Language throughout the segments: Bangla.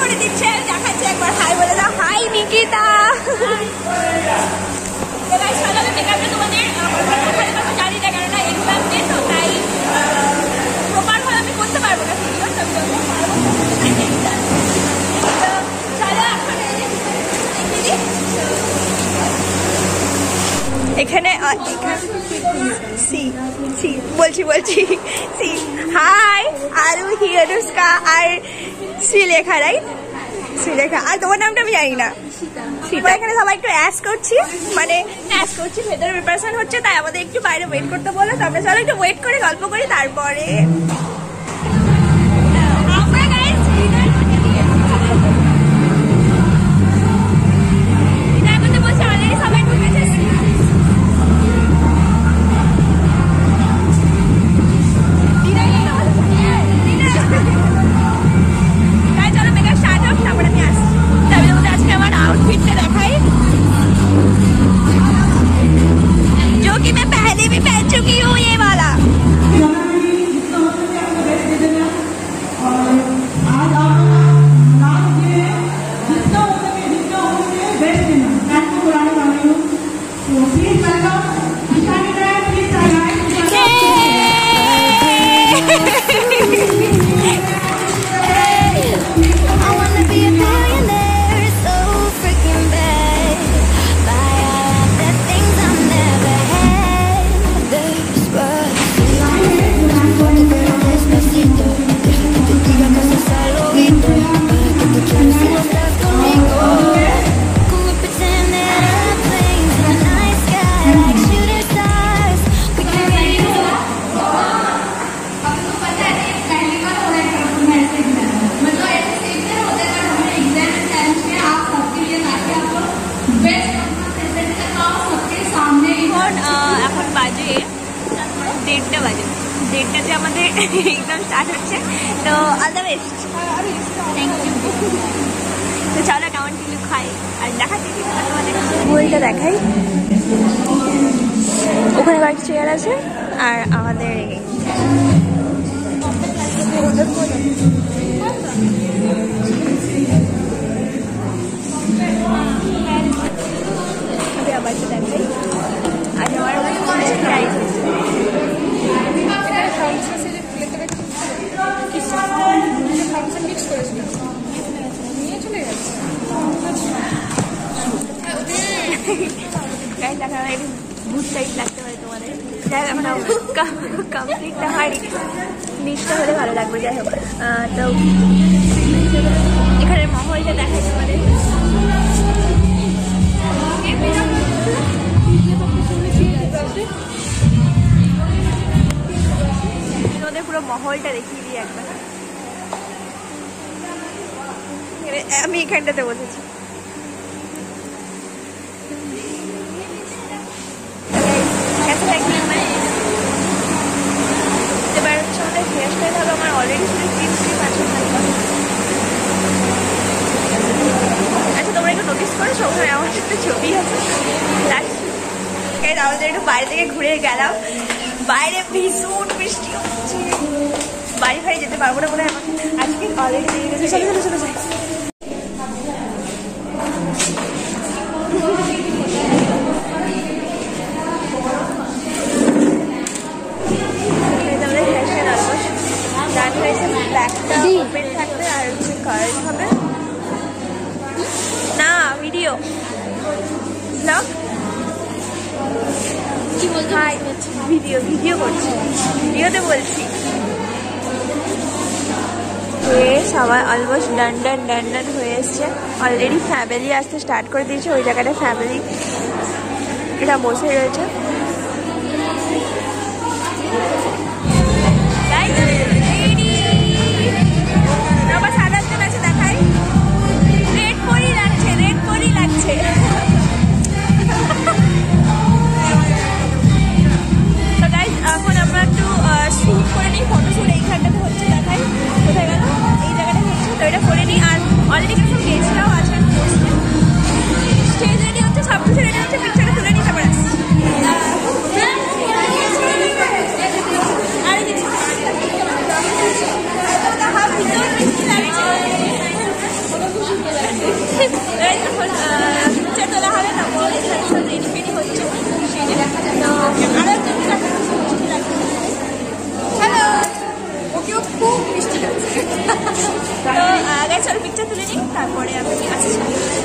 করে দিচ্ছে দেখাচ্ছে একবার। হাই বলে দাও। হাই নিকিতা। এবার সকালে মেকআপটা এখানে সি সি বলছি বলছি সি হাই আরুহি অনুষ্কা আর শ্রীলেখা রাইট শ্রীলেখা আর তোমার নামটা আমি জানি না। আমরা এখানে সবাই একটু অ্যাস করছি মানে অ্যাস করছি ভেতরে প্রিপারেশন হচ্ছে তাই আমাদের একটু বাইরে ওয়েট করতে বলো তো আমরা চলো একটু ওয়েট করে গল্প করি তারপরে দেড়টাতে আমাদের এক্সাম স্টার্ট হচ্ছে। তো all the best thank you তো চলো কেমন কি খাই? আর দেখাচ্ছি বইটা দেখাই। ওখানে বাড়ির চেয়ার আছে, আর আমাদের লাগতে পারে যাই হোক হলে ভালো লাগবে যাই হোক তো এখানে মহলটা তোমাদের পুরো মহলটা আমি এখানটাতে বসেছি আচ্ছা তোমরা একটু নোটিস করেছ ওখানে আমার একটা ছবি আছে আমাদের একটু বাইরে থেকে ঘুরে গেলাম বাইরে ভীষণ বৃষ্টি হচ্ছে বাড়ি ফাড়ি যেতে পারব না মনে হয় আজকে অলরেডি চলে চলে চলে যাই ওপেন থাকবে আর কার্ল হবে। না ভিডিও ব্লগ ভিডিও ভিডিও করছি। ভিডিওতে বলছি। হয়ে সবাই অলমোস্ট ডান ডান ডান ডান হয়ে এসছে। অলরেডি ফ্যামিলি আসতে স্টার্ট করে দিয়েছে ওই জায়গাটা ফ্যামিলি এটা বসে রয়েছে। らこれやってみま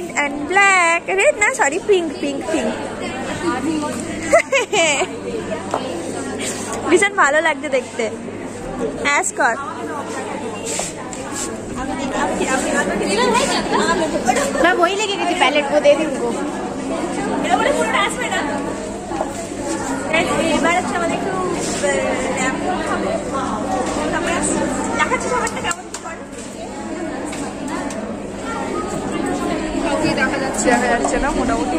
रेड एंड ब्लैक रेड ना सॉरी पिंक पिंक पिंक ভীষণ ভালো লাগছে দেখতে অ্যাশ কর मैं वही लेके गई थी पैलेट वो दे दी उनको এবার একটা মানে একটু দেখাচ্ছি সবার টাকা দেখা যাচ্ছে দেখা যাচ্ছে না মোটামুটি।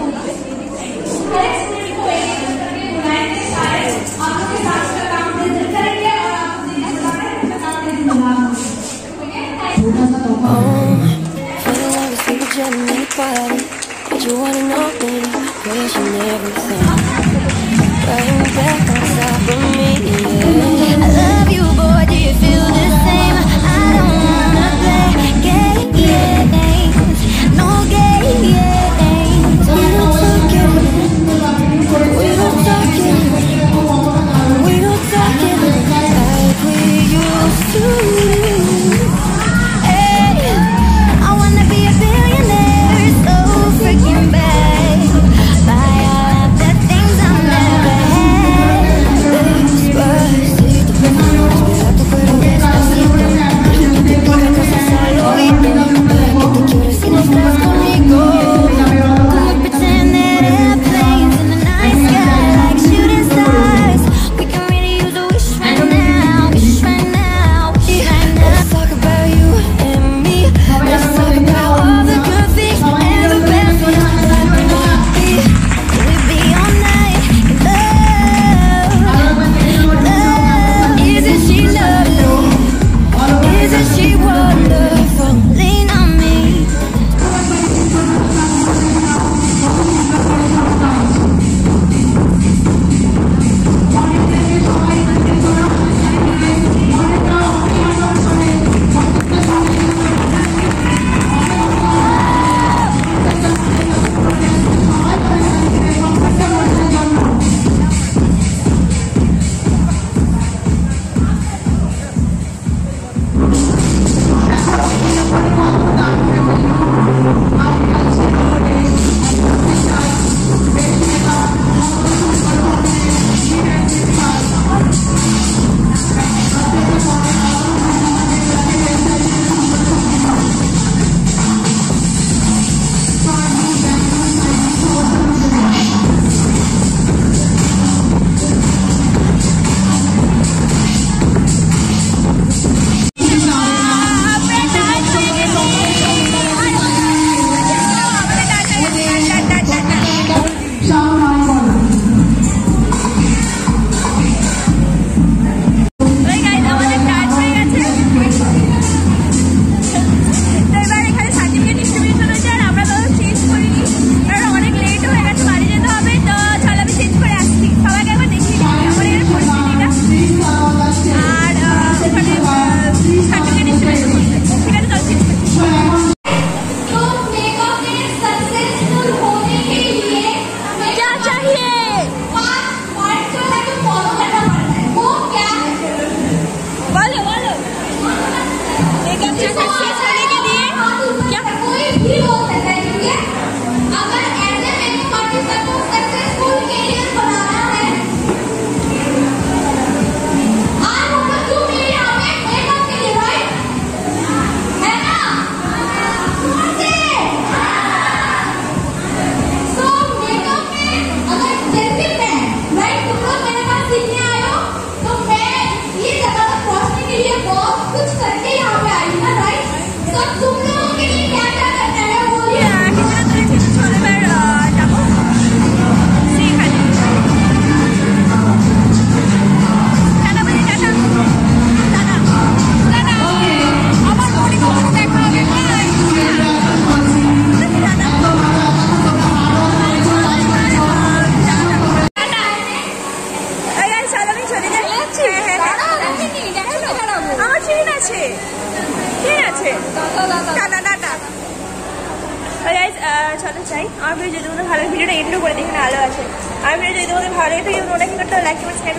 ভিডিও যদি তোমাদের ভালো ভিডিওটা এন্ডও করে দেখে আলো আছে। আর ভিডিও যদি তোমাদের ভালো লাগে থাকে অনেক কিন্তু করতে লাইক করতে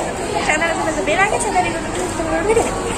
চ্যানেল বেল আগে চ্যানেল ভিডিও